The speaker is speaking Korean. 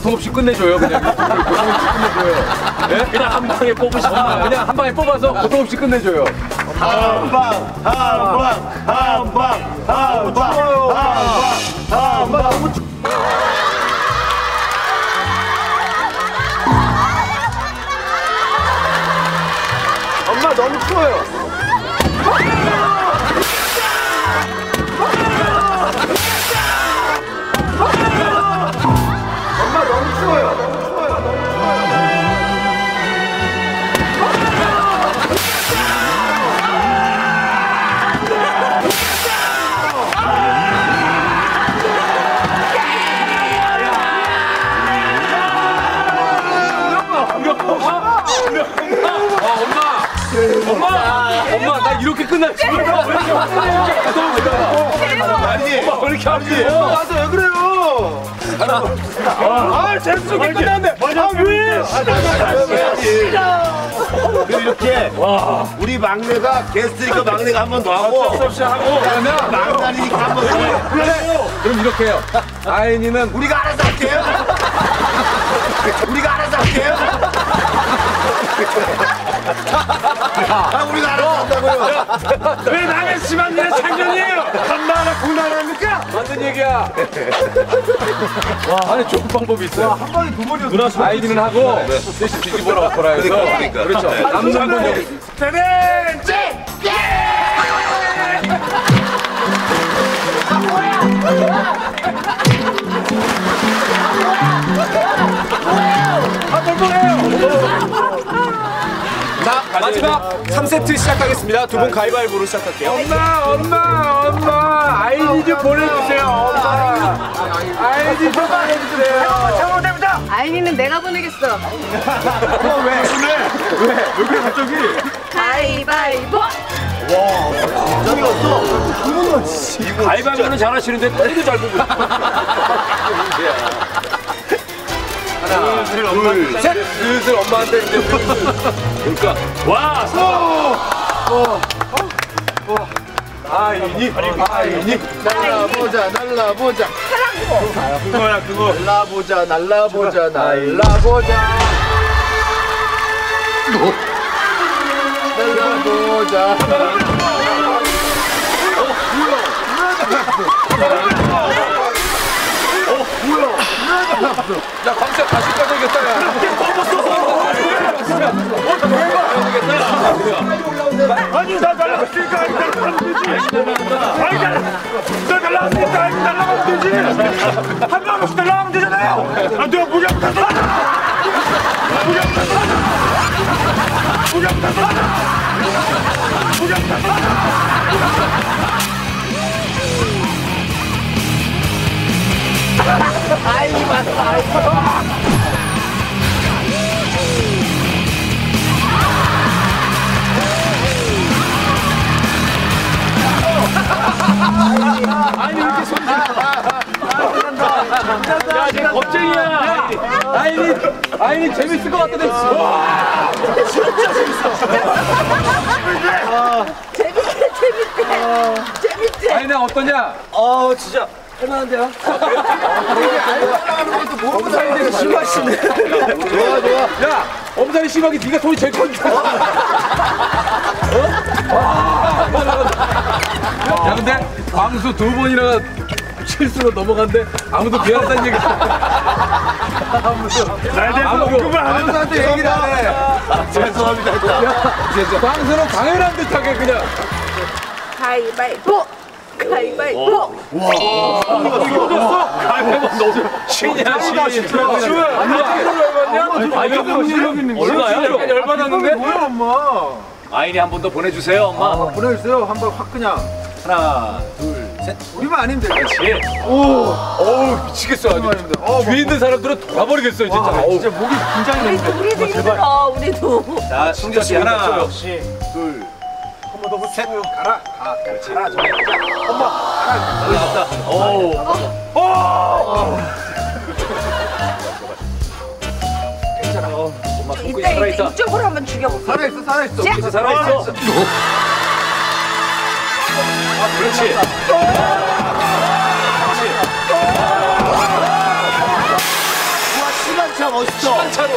고통 없이 끝내줘요. 그냥 고통 없이 끝내줘요. 예? 그냥 한 방에 뽑으시면 엄마 그냥 한 방에 뽑아서 고통 없이 끝내줘요. 엄마 너무 추워요. 엄마, 엄마 나 이렇게 끝날 줄 몰라. 왜 이렇게 아니, 엄마 왜 이렇게 아프지? 나한테 왜 그래요? 아, 재밌게 끝났네. 아, 왜? 그리고 이렇게 우리 막내가 게스트니까 막내가 한 번 더 하고 그러면 막내니까 한 번더 해. 그럼 이렇게 해요. 아인이는 우리가 알아서 할게요. 아, 우리가 알아서 한다고요. 왜 남의 집안일의 창년이에요? 한나라 국나라입니까? 맞는 얘기야. 아니 좋은 방법이 있어요. 한 방에 두 번이었어. 아이디는 하고 대신 뒤집어라 보라 해서 그러니까. 그렇죠. 남는 건 여기 자, 마지막 3세트 시작하겠습니다. 두 분 가위바위보로 시작할게요. 엄마 엄마 엄마. 아이디 좀 보내주세요 엄마. 아이디 좀 보내주세요. 아이니는 내가 보내겠어. 가위바위보. 가위바위보는 잘하시는데 꼬리도 잘 보고 하나 둘셋. 슬슬 엄마한테 이제 그러니까 와 아이니 아이니 날라보자, 날라보자. 그거야, 그거. 날라보자, 날라보자, 날라보자. 날라보자. 야 광수 다시 꺼내겠다 야 되지 아니 날라 나 날라갔으니까 아니 날라가면 되지 한 명씩 날라가면 되잖아요 아 내가 무력 탔어 무력 탔어 무력 탔어 무 력 탔어 야, 쟤 겁쟁이야. 아이니, 아이니 재밌을 것 같던데. 와, 재밌대, 재밌대. 재밌대. 아이나 어떠냐? 어, 진짜 할만한데요? 엄살이 심하시네. 좋아, 좋아. 야, 엄살이 심하게 네가 손이 제일 커. 어? 야, 근데 광수 두 번이나 실수로 넘어간데 아무도 미안하다는 얘기. 아무도. 날 대서 아무도. 언급을 안 해도 광수한테 얘기를 안 해. 죄송합니다. 광수는 당연한 듯하게 그냥. 가위바위보. 가위바위보. 신이야, 신. 아, 이거 무슨 일이냐? 얼마야? 약간 열받았는데? 뭐야, 엄마? 아이니 한 번 더 보내주세요, 엄마. 보내주세요. 한방확 그냥. 하나, 둘, 셋. 우리만 아니면 돼. 그렇지. 오, 어우 미치겠어 아주. 어, 뒤에 있는 사람들은 돌아버리겠어요 진짜. 아, 어우. 진짜 목이 긴장이 되는데. 우리도 힘들어, 우리도. 자, 승자 씨 하나, 역시. 둘, 한번 더 붙여요. 가라. 가, 그렇지. 가라, 좀 해. 올라갔다. 오. 괜찮아. 엄마 손끝이 이따, 이따 살아있다. 이쪽으로 한번 죽여볼게. 살아있어, 살아있어. 자. 진짜 살아있어. 아, 그렇지. 멋있어. 차로.